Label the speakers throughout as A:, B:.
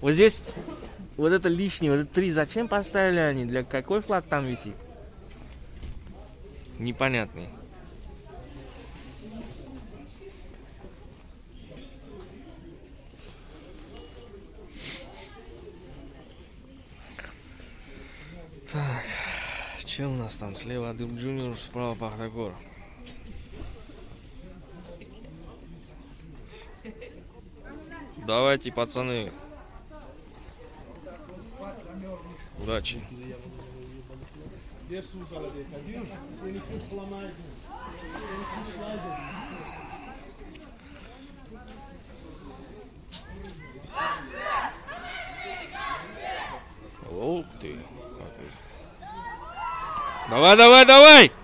A: Вот здесь вот это лишнее, вот это три. Зачем поставили они? Для какой флаг там висит? Непонятный. Так, что у нас там? Слева Адыл Джуниор, справа Пахтагор. Давайте, пацаны. Удачи. Ух ты. Давай, давай, давай!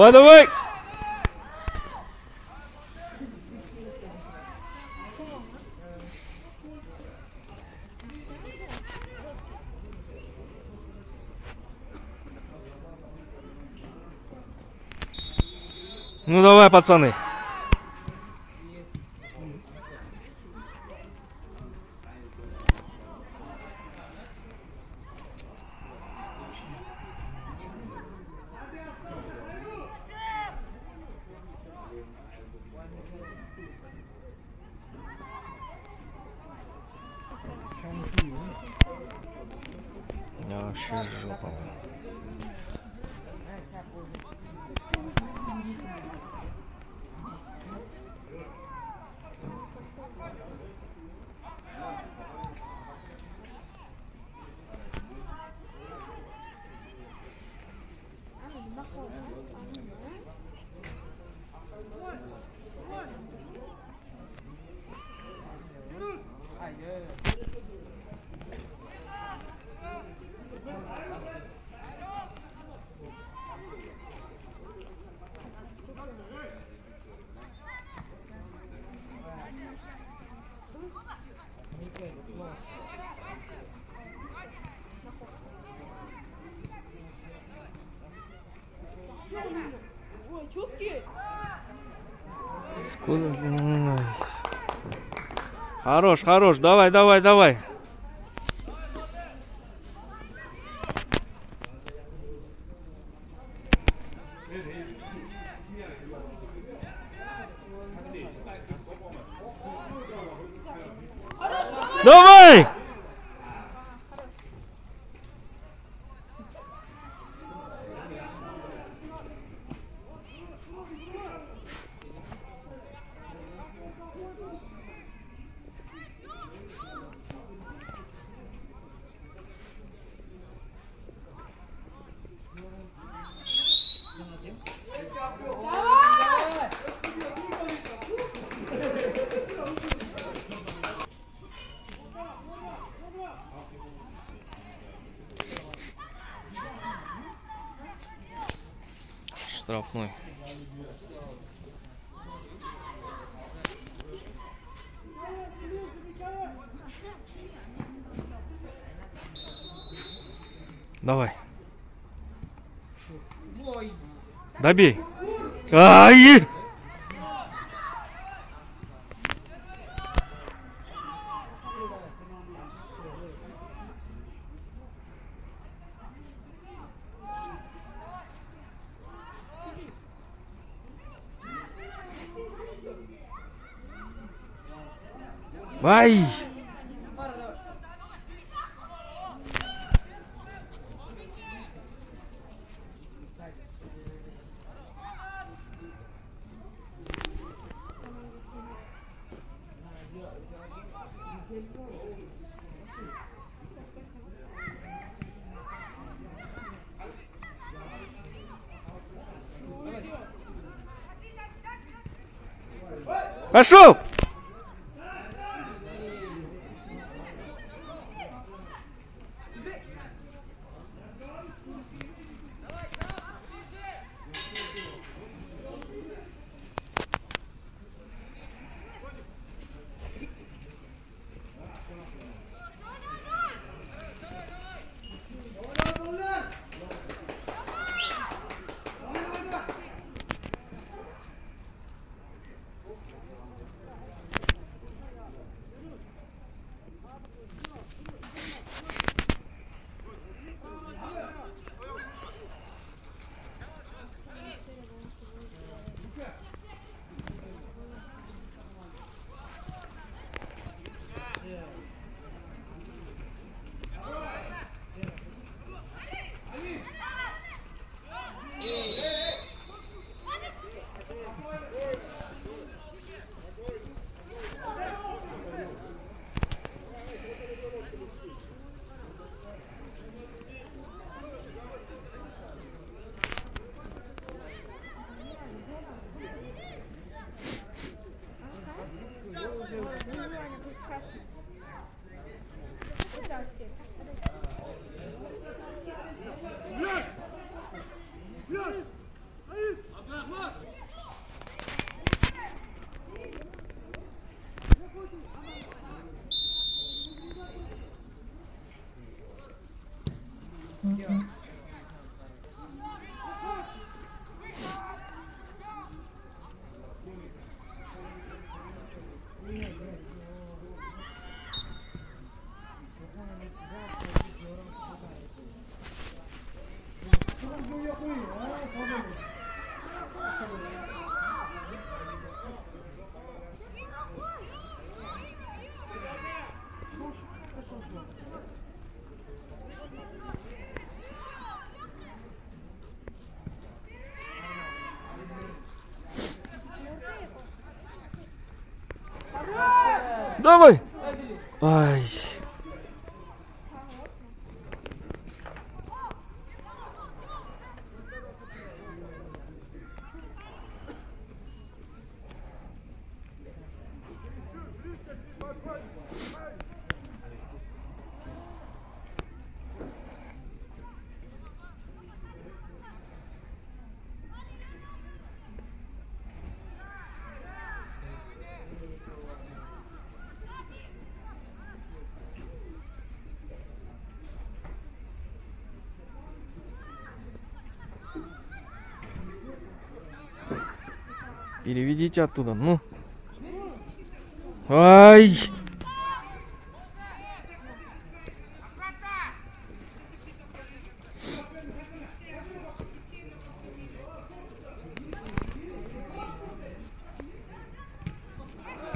A: Давай, давай! Ну давай, пацаны. Я вообще жопа.
B: Ой, чуткий.
A: Сколько? Ай. Хорош, хорош, давай, давай, давай. Давай! Штрафной. Давай. Добей. Ай! Пошел! Давай! Ай. Переведите оттуда, ну. Ай!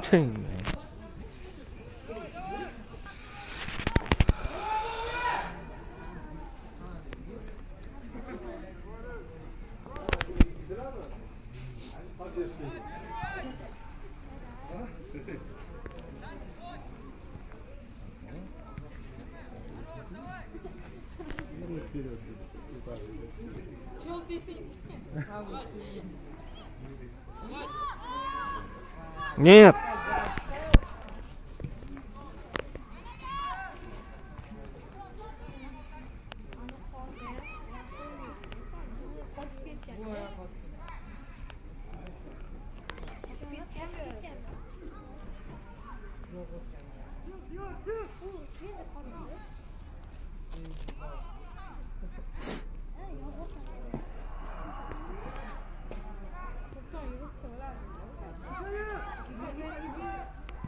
A: Тьфу, блин.
B: Желтый синий.
A: Нет!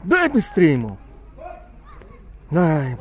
A: Дай быстрее ему! Ай,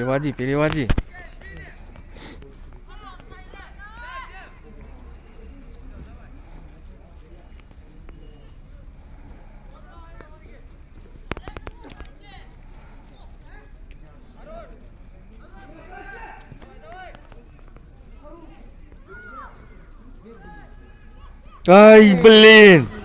A: Переводи, переводи. Ай, блин!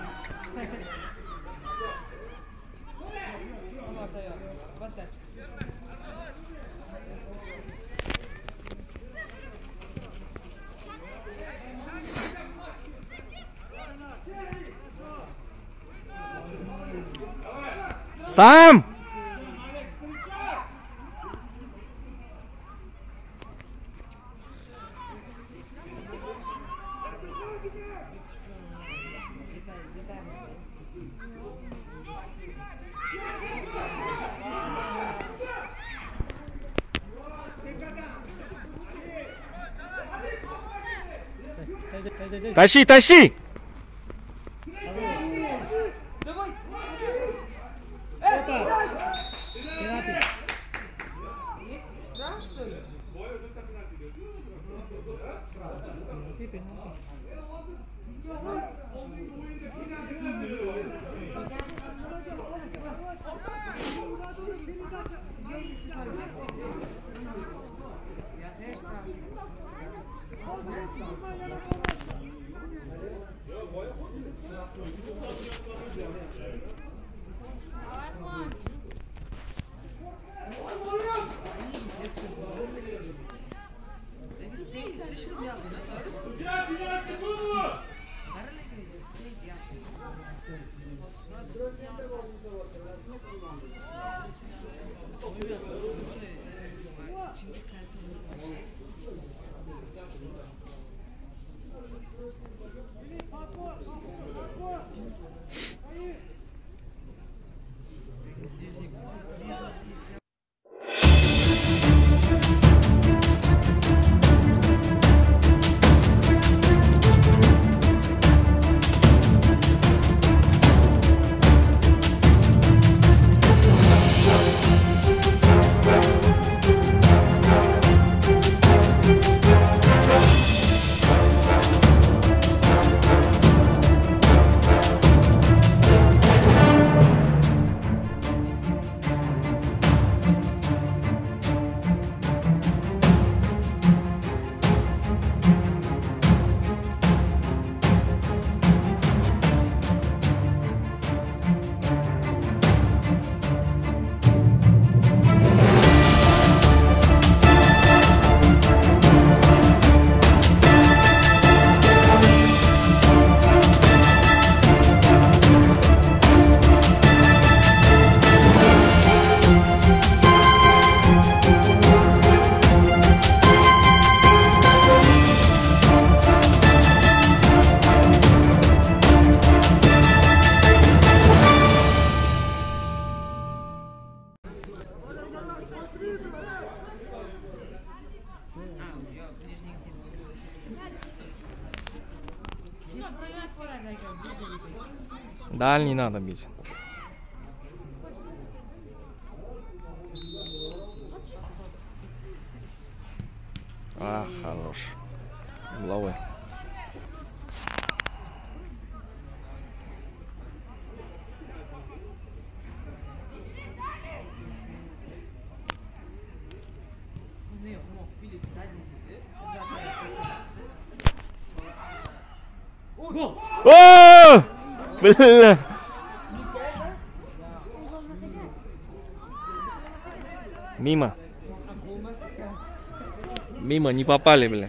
A: Сам! Тащи, тащи! Дальний надо бить. А, хорош. Угловой. О! Бля. Мимо. Мимо, не попали, бля.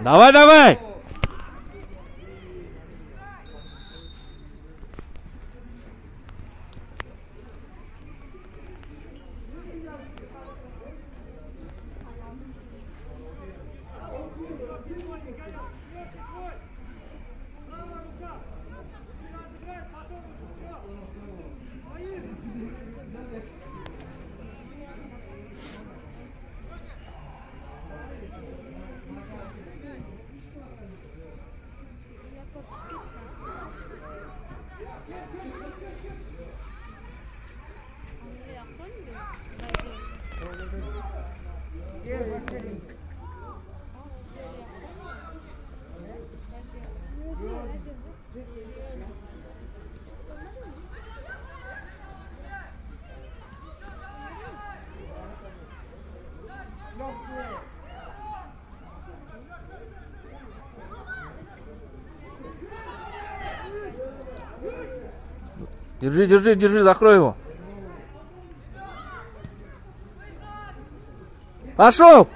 A: Давай, давай! Держи, держи, держи, закрой его. Пошел!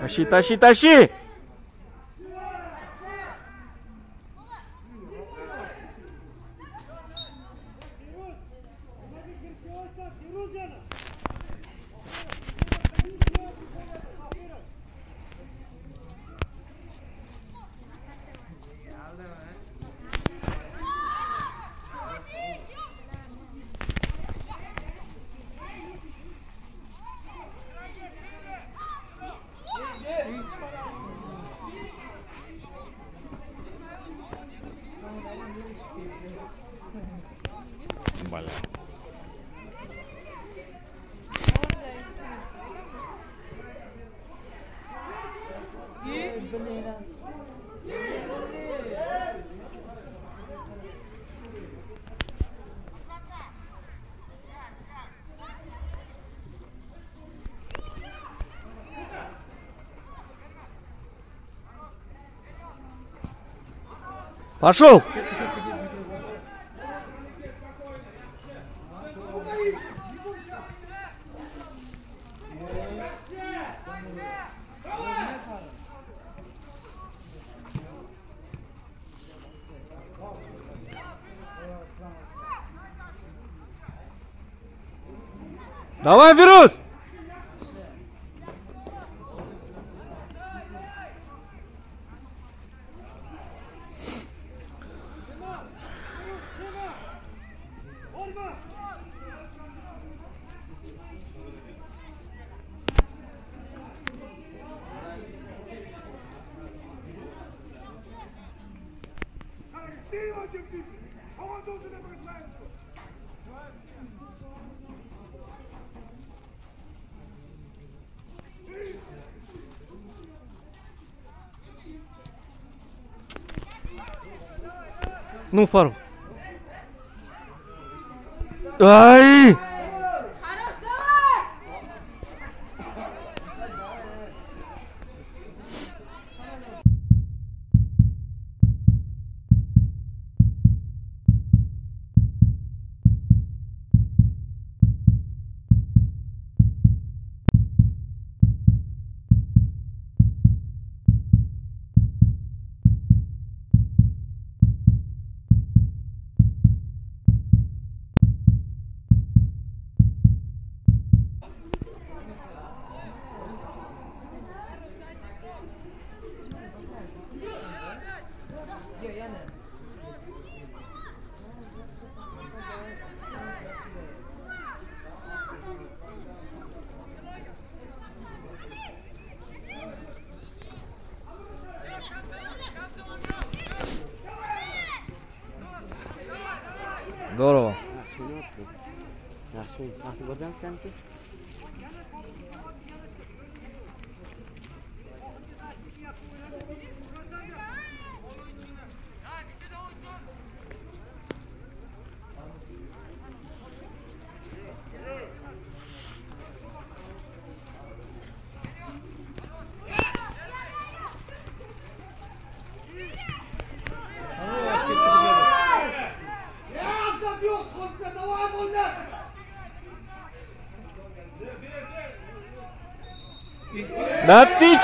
A: Тащи, тащи, тащи! Пошел! Давай, Вирус! Ну, фарм. Ай!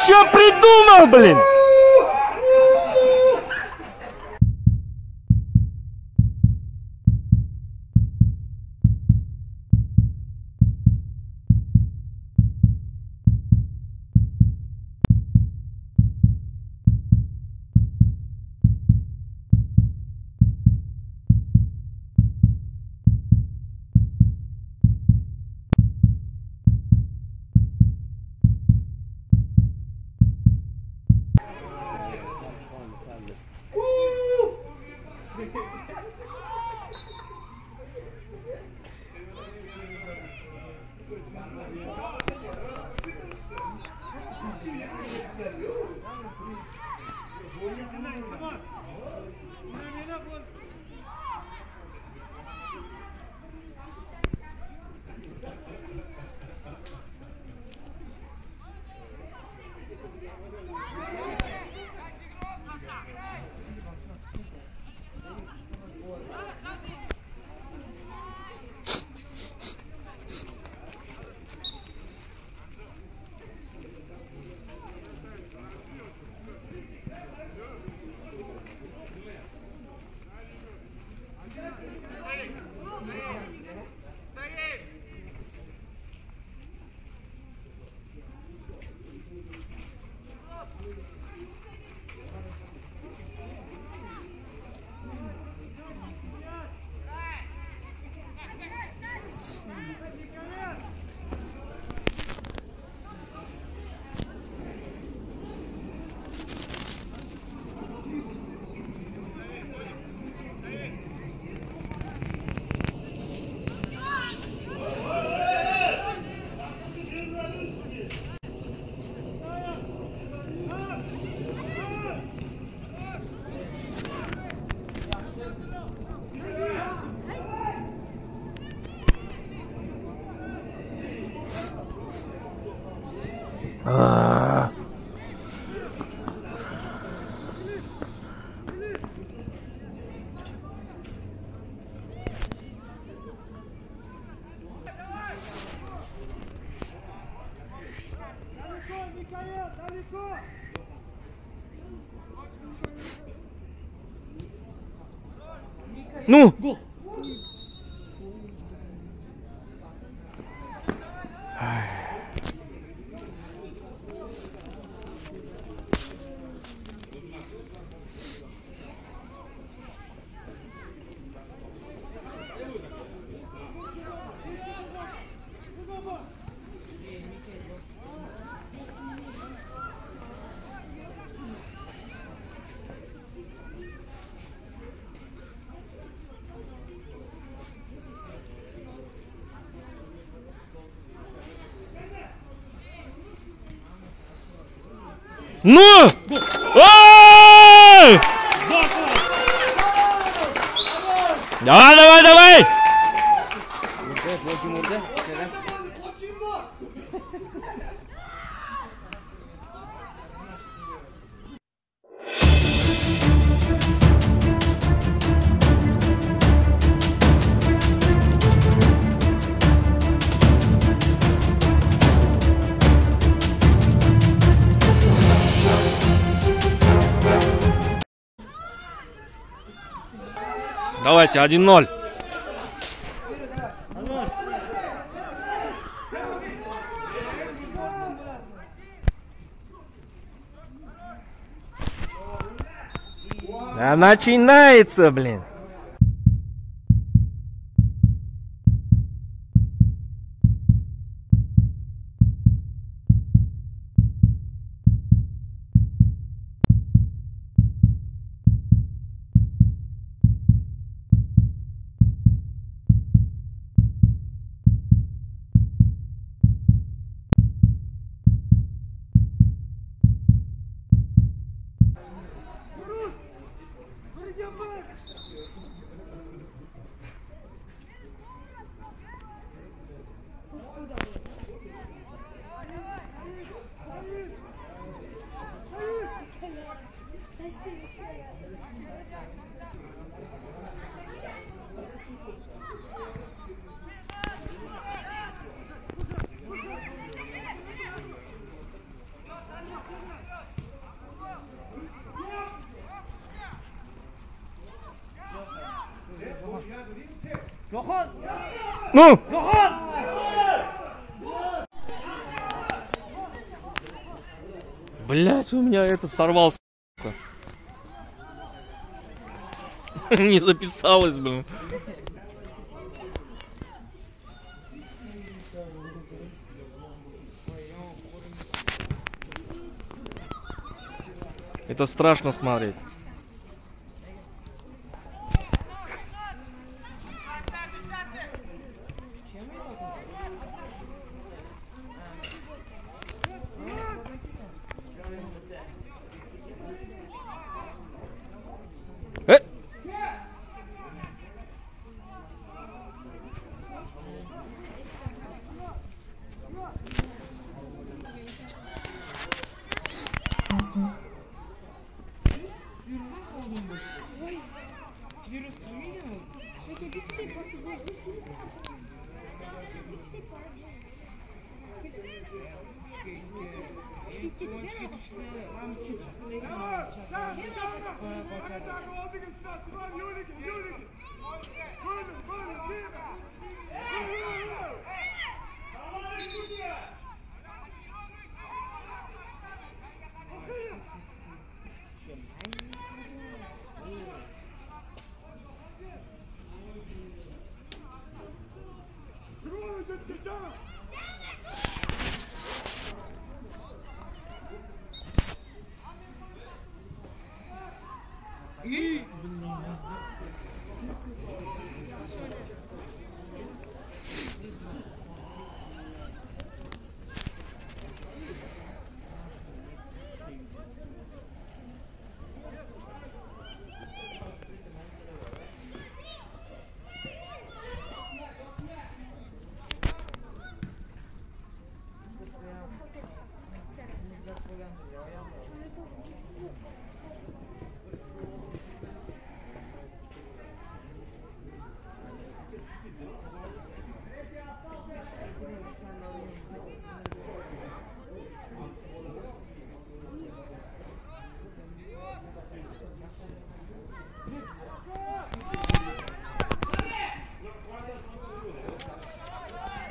A: Да ты чё Come on. Ну! Ну! Давай, давай, давай! Давайте, 1-0. Да начинается, блин. Ну! Блять, у меня это сорвался. Не записалось, блин. Это страшно смотреть.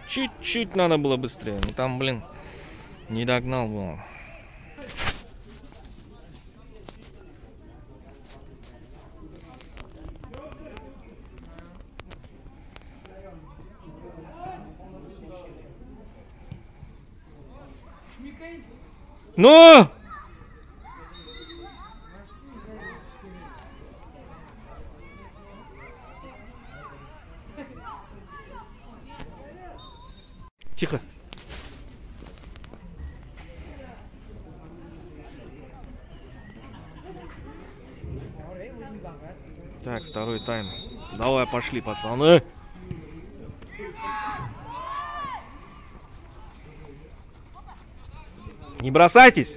A: Чуть-чуть надо было быстрее. Ну там, блин, не догнал был. Ну! Тихо. Так, второй тайм. Пошли, пацаны. Не бросайтесь.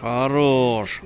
A: Хорош.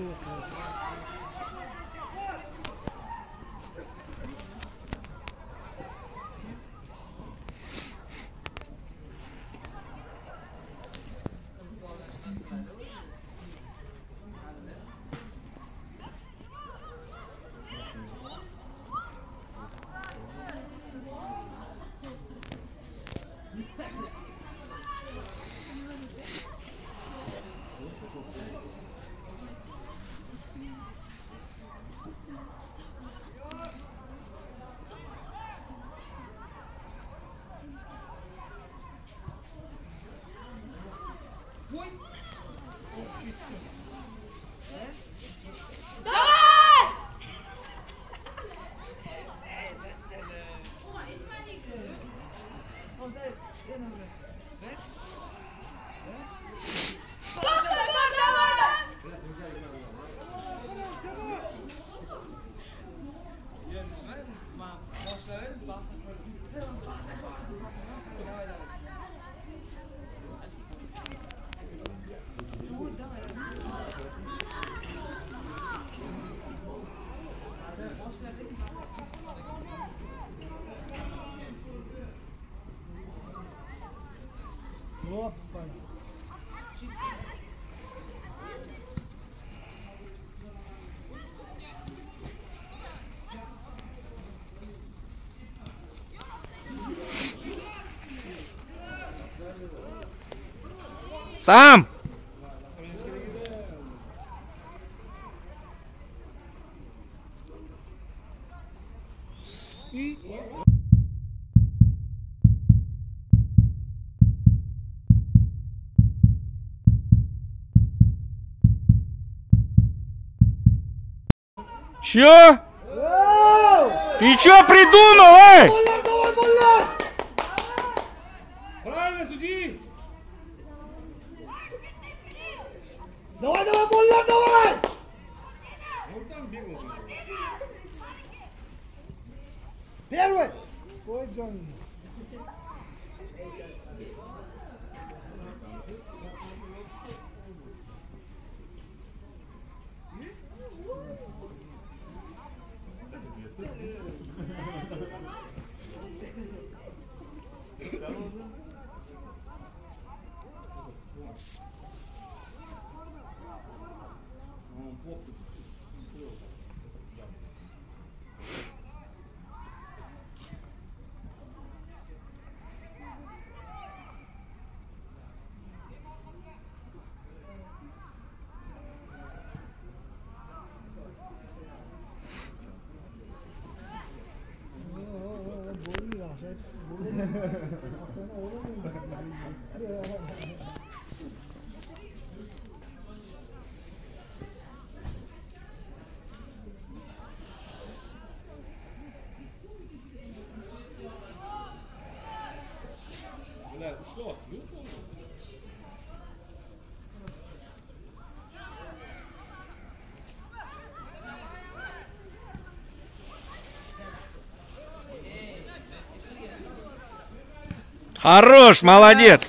A: Weg.
C: Weg.
A: Сам! Чё? Ты чё придумал, эй?
C: じゃん。
D: Um pouco.
A: Хорош, молодец!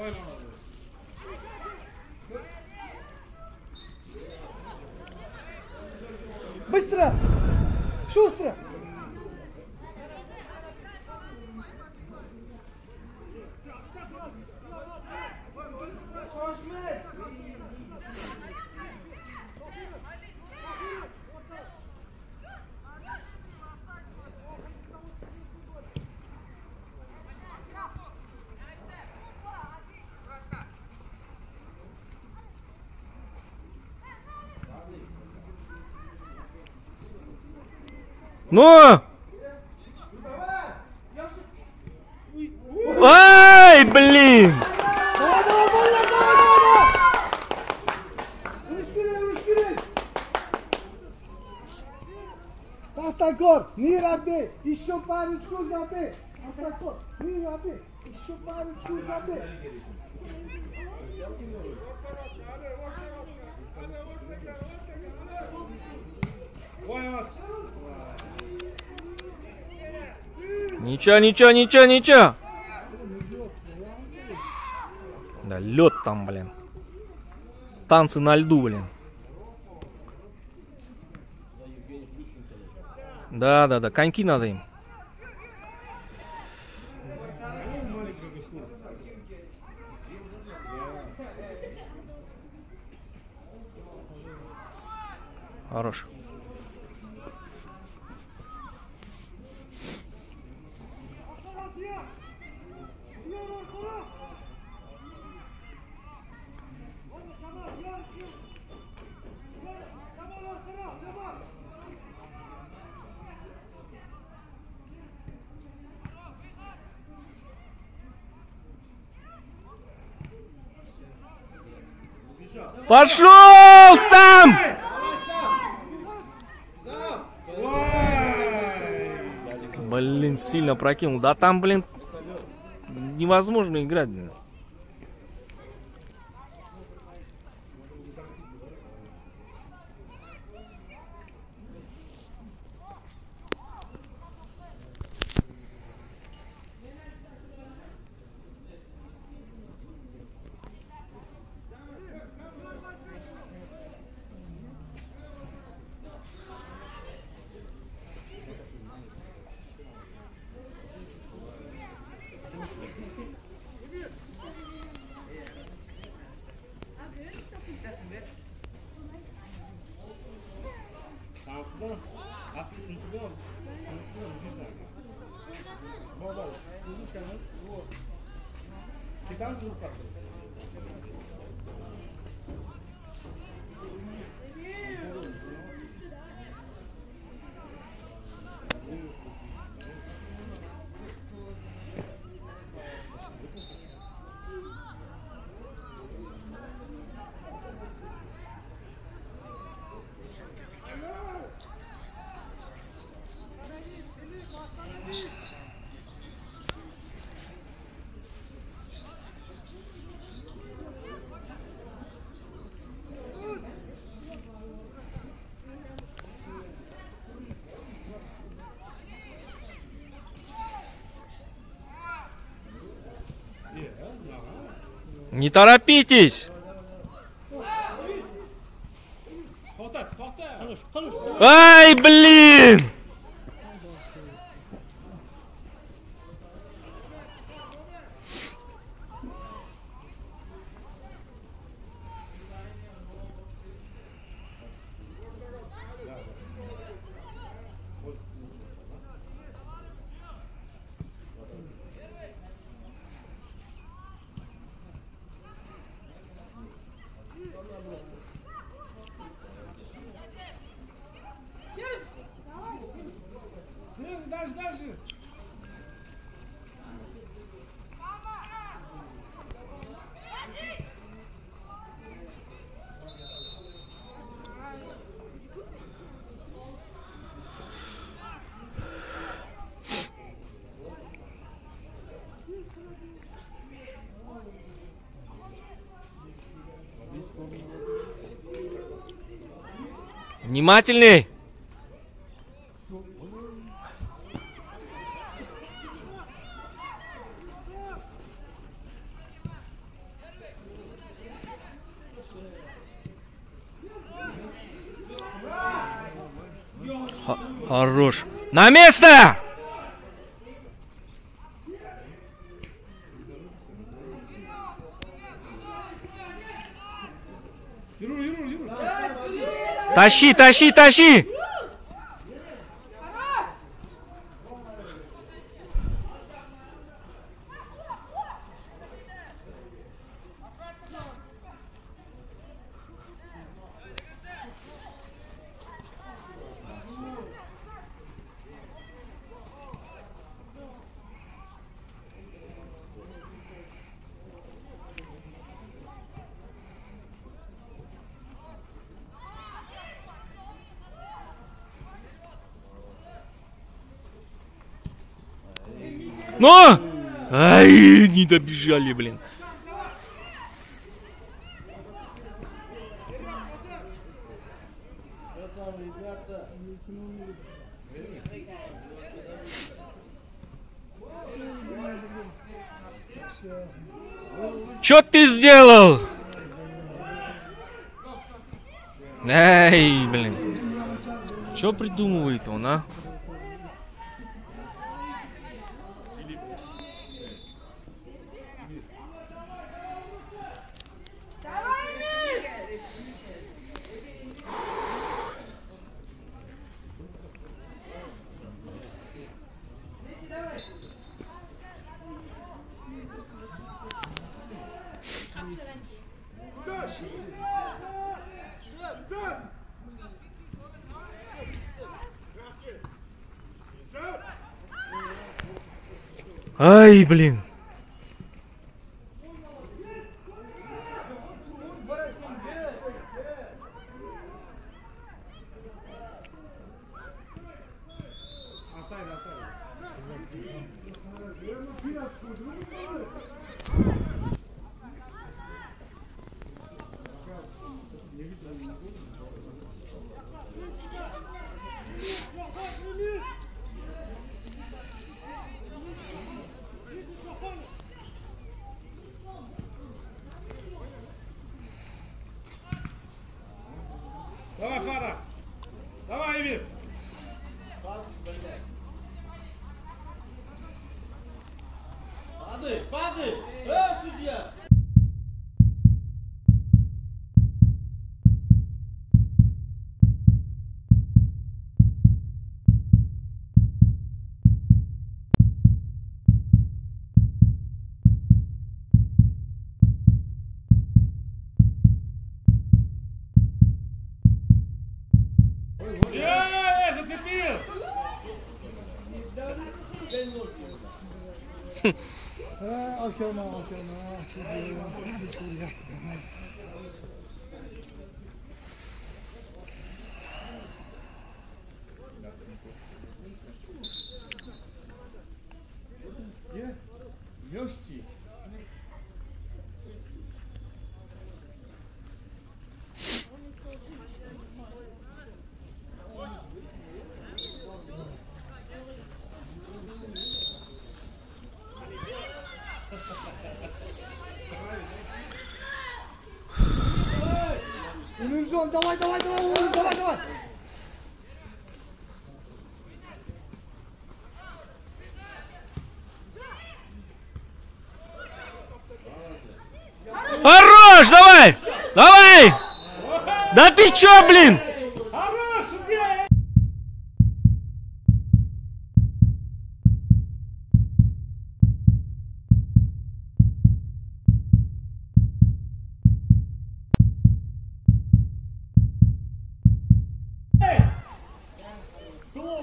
C: Bueno.
A: Ну! Ай, блин!
C: Ушкирин! Tahtakor, Mirabe, еще парочку забей! Tahtakor, Mirabe, еще парочку забей!
D: Ой, вот.
A: Ничего, ничего, ничего, ничего. Да лед там, блин. Танцы на льду, блин. Да, да, да, коньки надо им. Хорош. Пошел сам! Блин, сильно прокинул. Да там, блин, невозможно играть. Не торопитесь! Ай, блин! Внимательней! Хорош. На место! Тащи, тащи, тащи! Но! Ай, не добежали, блин. Чё ты сделал? Эй, блин. Чё придумывает он, а? Блин.
D: 今
C: 日の今日
D: の。
C: Emircan, давай, давай, давай, oğlum, давай, давай.
A: Хорош, давай! Давай! Да ты чё, блин?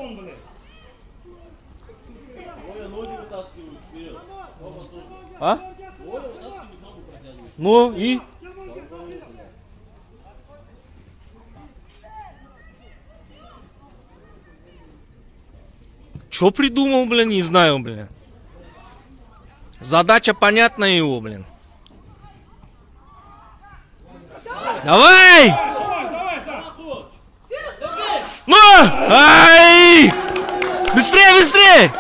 E: Оба тоже.
A: А? Ну и? Чё придумал, блин, не знаю, блин. Задача понятна его, блин. Давай, Ай! Быстрее, быстрее!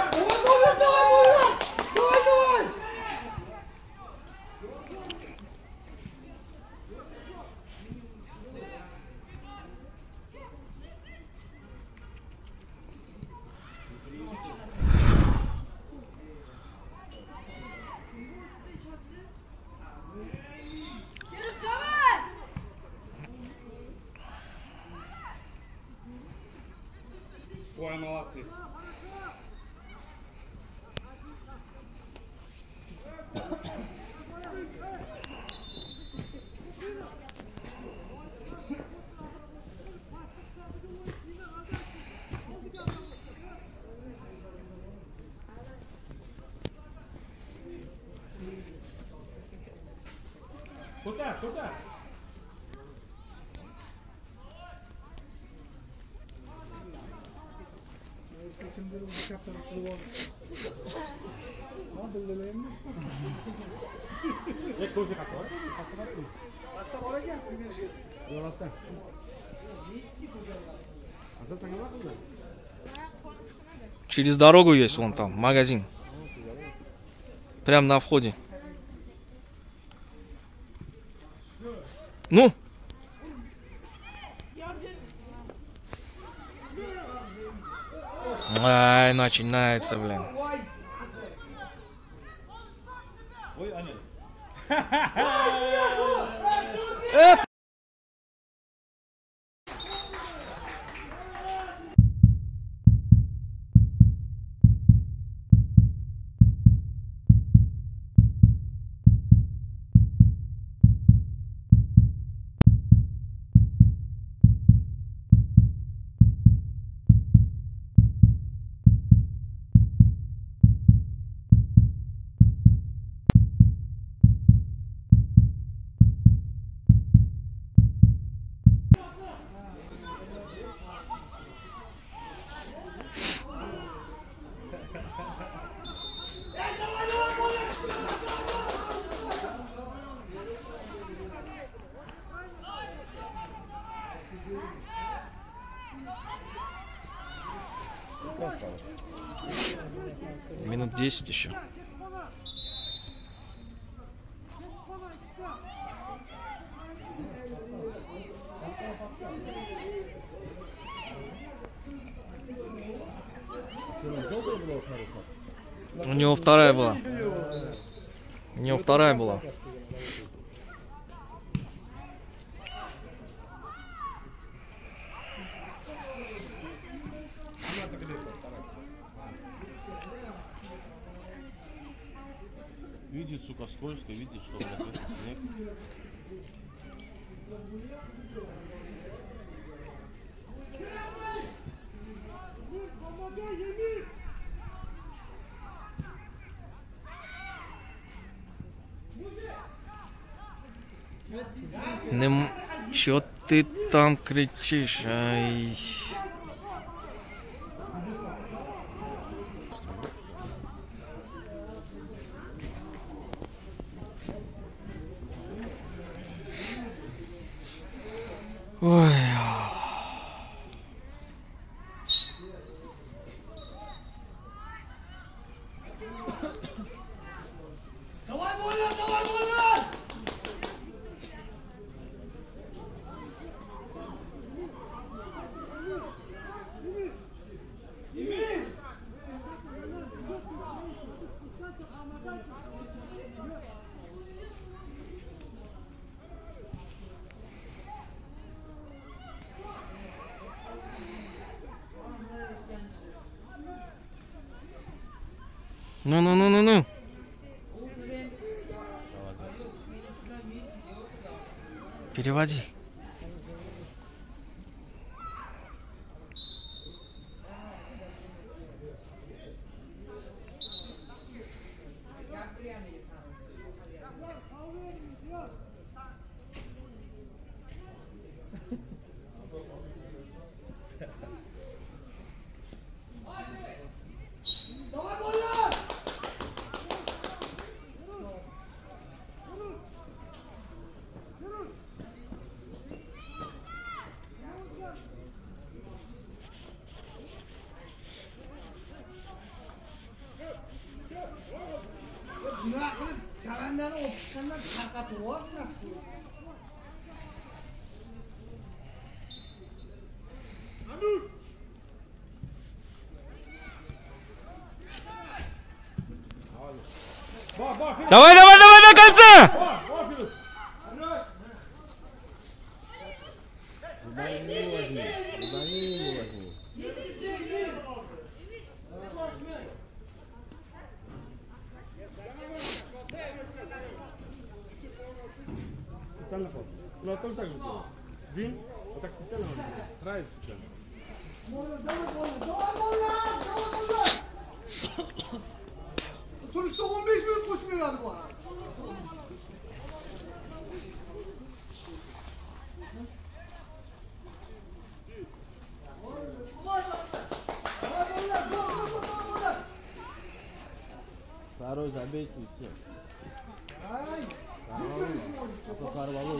A: Через дорогу есть вон там магазин. Прям на входе. Ну, Ай, начинается, блин.
D: Ой, Аня.
A: 10 еще. У него вторая была. У него вторая была. Не м- Чё ты там кричишь? Ай.
C: 那那我那
E: 那还还多
C: 那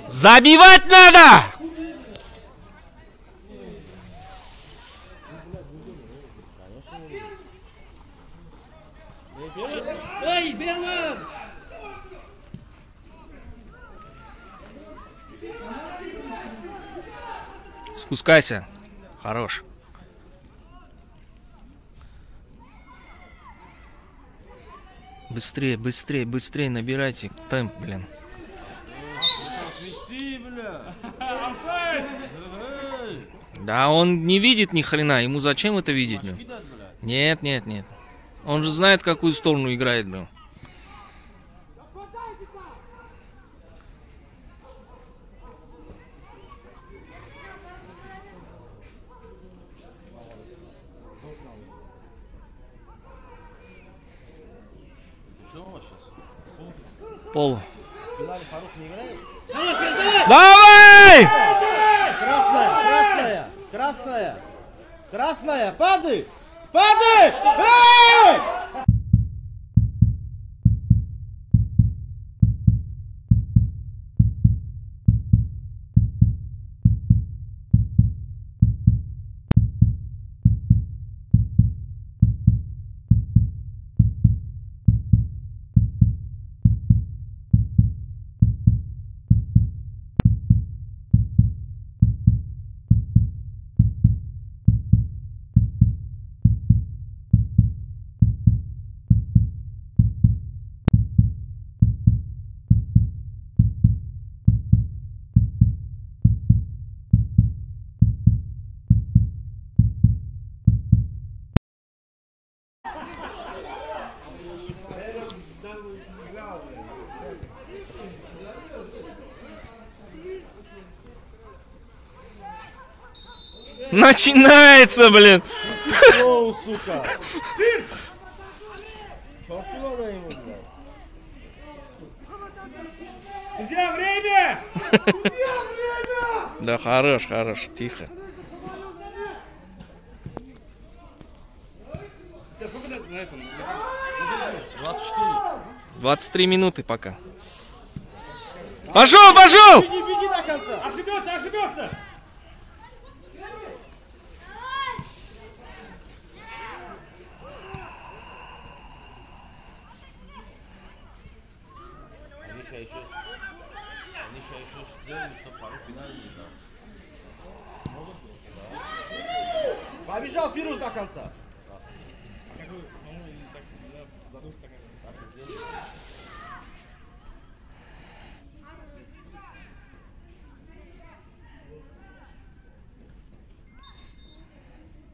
A: Забивать надо!
E: Эй, Берман!
A: Спускайся. Хорош. Быстрее, быстрее, быстрее набирайте темп, блин. Да он не видит ни хрена, ему зачем это видеть, блин? Нет, нет, нет. Он же знает, в какую сторону играет, блин. Пол. Давай!
E: Красная, красная, красная, красная, падай! Падай! Эй!
A: Начинается, блин.
E: Оу, сука! Что надо ему, блядь?
D: Друзья, время!
A: Да хорош, хорош, тихо.
D: На этом?
E: 24.
A: 23 минуты пока. Пошел, пошел!
E: Беги, беги до конца
D: ошибется!
E: Они сейчас еще... Они сейчас еще сделали, чтобы Фарух в финале не играл. Побежал Фирус до конца.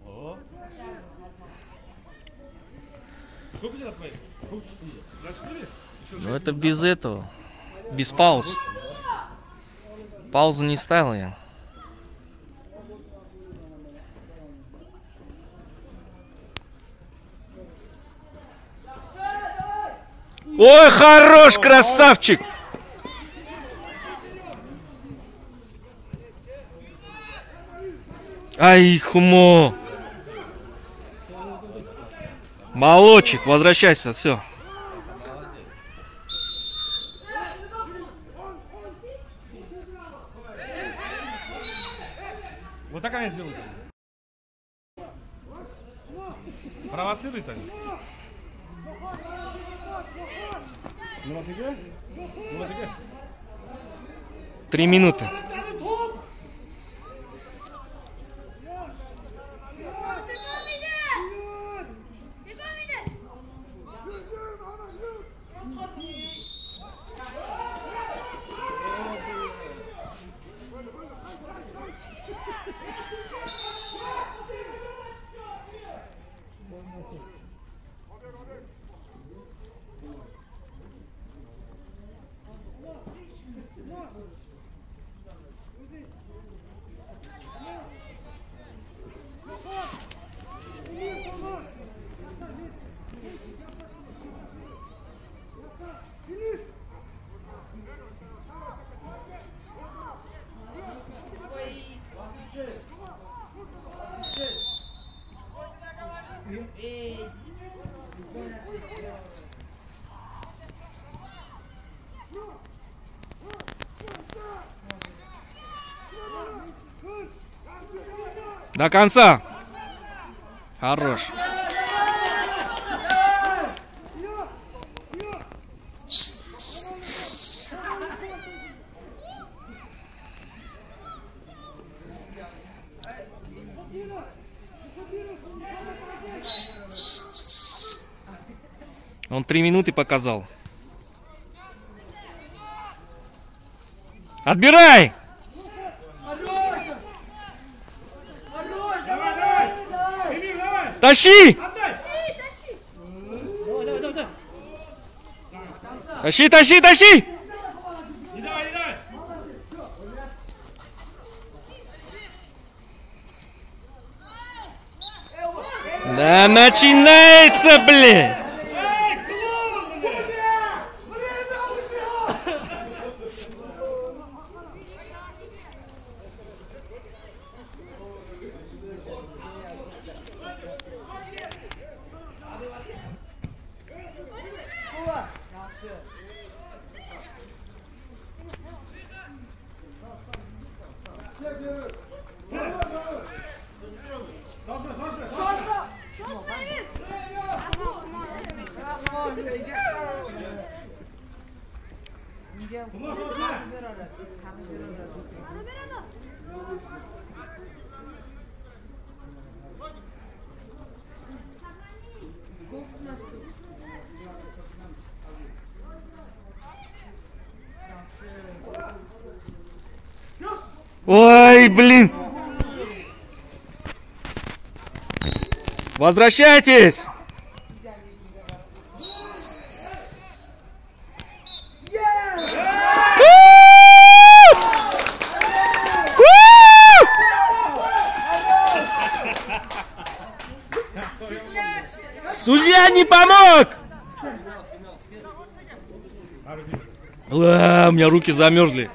E: О,
D: Сколько тебе твоих? 24?
A: Ну это без этого. Без пауз. Паузу не ставил я. Ой, хорош, красавчик! Ай, хумо! Молочек, возвращайся, все.
D: Вот так они делают. Провоцирует они. Ну вот игра. Ну вот игра.
A: Три минуты. До конца. Хорош. Он три минуты показал. Отбирай! Тащи! Тащи, тащи, тащи! Да начинается, блин! Ой, блин! Возвращайтесь! Судья не помог! А, у меня руки замерзли.